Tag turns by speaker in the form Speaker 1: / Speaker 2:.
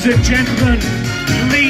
Speaker 1: Ladies and gentlemen, please